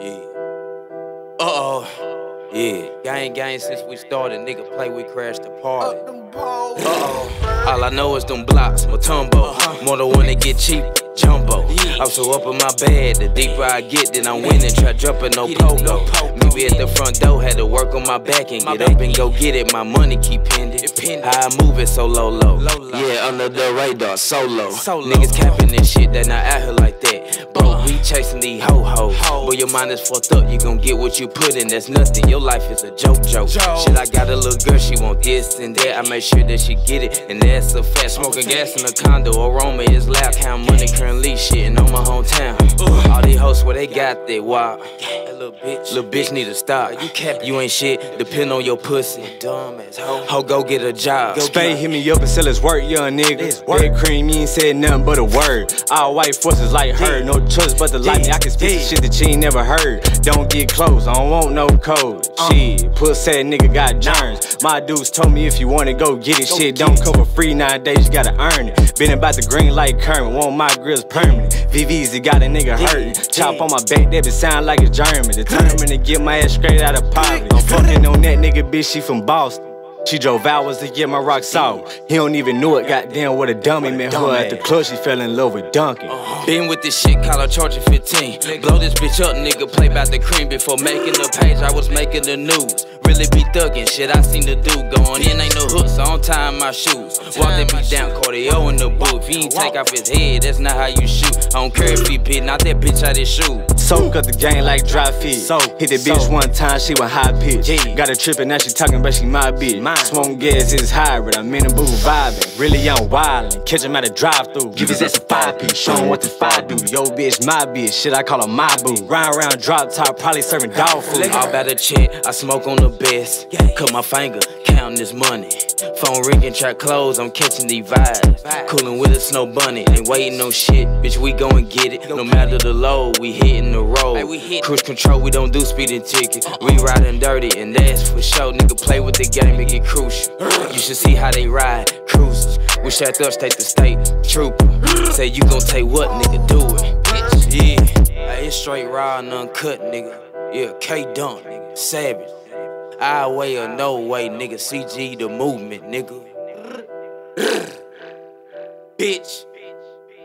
Yeah. Uh oh. Yeah. Gang gang since we started, nigga play, we crashed the party. Uh oh. All I know is them blocks, Mutombo. More the one that get cheap jumbo. I'm so up in my bed, the deeper I get, then I'm winning. Try jumping no pogo. Me be at the front door, had to work on my back and get up and go get it. My money keep pending. How I move it so low, low. Yeah, under the radar, solo. Niggas capping this shit, they not out here like that. Chasing these ho ho. But your mind is fucked up, you gon' get what you put in. That's nothing, your life is a joke, joke. Shit, I got a little girl, she want this and that. I make sure that she get it, and that's a fact. Smoking gas in the condo, aroma is loud. Count money, currently shitting on my hometown. All these hoes where they got that wild. Little bitch, little bitch need to stop. You cap, you ain't shit. Depend on your pussy. Dumb ass hoe. Ho, go get a job. Spaid hit me up and sell his work, young nigga. Red cream, you ain't said nothing but a word. All white forces like her, no choice but to like me. I can spit some shit that you ain't never heard. Don't get close, I don't want no code. Shit, pussy nigga got germs. My dudes told me if you wanna go get it, shit don't come for free nowadays, you gotta earn it. Been about the green like Kermit, want my grills permanent. VV's it got a nigga hurting. Chop on my back, that bitch sound like a German. Determined to get my ass straight out of poverty. I'm fucking on that nigga, bitch, she from Boston. She drove hours to get my rocks out. He don't even know it, goddamn, what a dummy man. her. At the club, she fell in love with Duncan. Uh-huh. Been with this shit, call her charging 15. Blow this bitch up, nigga, play by the cream. Before making the page, I was making the news. Really be thuggin', shit I seen the dude going in, ain't no hooks, so I'm tying my shoes. Walking me down, Cardio in the booth. He ain't take off his head, that's not how you shoot. I don't care if he pit, not that bitch out his shoe. So cut the game like dry feet. So hit the bitch one time, she went high pitch. Got her trippin', now she talking about she my bitch. Smoking gas is hybrid, I'm in a booth vibing. Really I'm wildin', catch him at a drive through. Give his ass a five piece, show him what the five do. Yo bitch, my bitch, shit I call her my boo. Ride around drop top, probably serving dog food. All about a check, I smoke on the best. Cut my finger, counting this money. Phone ringing, track clothes, I'm catching these vibes. Coolin' with a snow bunny, ain't waiting no shit. Bitch, we go and get it. No matter the load, we hitting the road. Cruise control, we don't do speeding tickets. We riding dirty, and that's for sure. Nigga play with the game, make it crucial. You should see how they ride, cruisers. Wish at us, take the state trooper. Say you gon' take what, nigga, do it. Yeah, it's straight raw and uncut, nigga. Yeah, K Dunk, nigga, savage. I way or no way, nigga. CG the movement, nigga. Bitch.